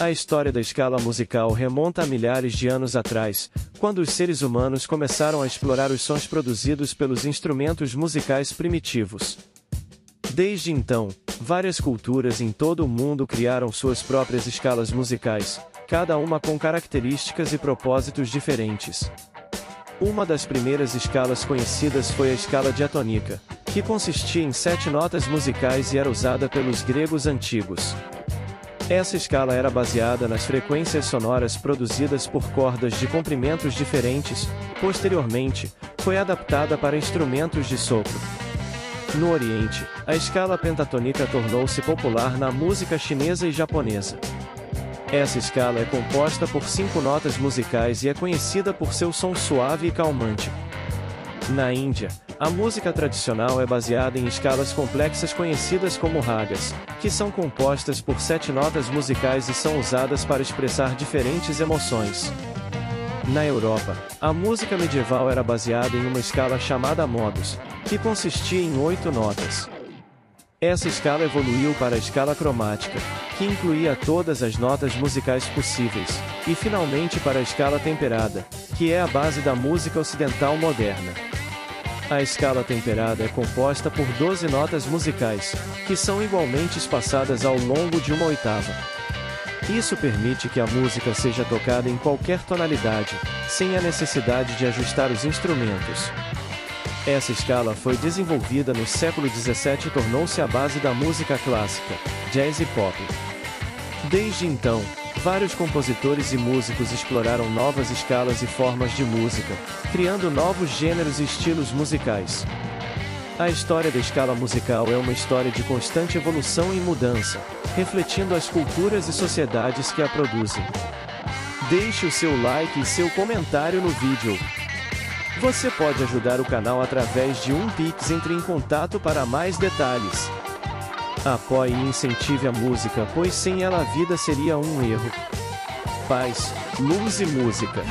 A história da escala musical remonta a milhares de anos atrás, quando os seres humanos começaram a explorar os sons produzidos pelos instrumentos musicais primitivos. Desde então, várias culturas em todo o mundo criaram suas próprias escalas musicais, cada uma com características e propósitos diferentes. Uma das primeiras escalas conhecidas foi a escala diatônica, que consistia em sete notas musicais e era usada pelos gregos antigos. Essa escala era baseada nas frequências sonoras produzidas por cordas de comprimentos diferentes, posteriormente, foi adaptada para instrumentos de sopro. No Oriente, a escala pentatônica tornou-se popular na música chinesa e japonesa. Essa escala é composta por cinco notas musicais e é conhecida por seu som suave e calmante. Na Índia, a música tradicional é baseada em escalas complexas conhecidas como ragas, que são compostas por sete notas musicais e são usadas para expressar diferentes emoções. Na Europa, a música medieval era baseada em uma escala chamada modus, que consistia em oito notas. Essa escala evoluiu para a escala cromática, que incluía todas as notas musicais possíveis, e finalmente para a escala temperada, que é a base da música ocidental moderna. A escala temperada é composta por 12 notas musicais, que são igualmente espaçadas ao longo de uma oitava. Isso permite que a música seja tocada em qualquer tonalidade, sem a necessidade de ajustar os instrumentos. Essa escala foi desenvolvida no século XVII e tornou-se a base da música clássica, jazz e pop. Desde então, vários compositores e músicos exploraram novas escalas e formas de música, criando novos gêneros e estilos musicais. A história da escala musical é uma história de constante evolução e mudança, refletindo as culturas e sociedades que a produzem. Deixe o seu like e seu comentário no vídeo. Você pode ajudar o canal através de um Pix. Entre em contato para mais detalhes. Apoie e incentive a música, pois sem ela a vida seria um erro. Paz, luz e música.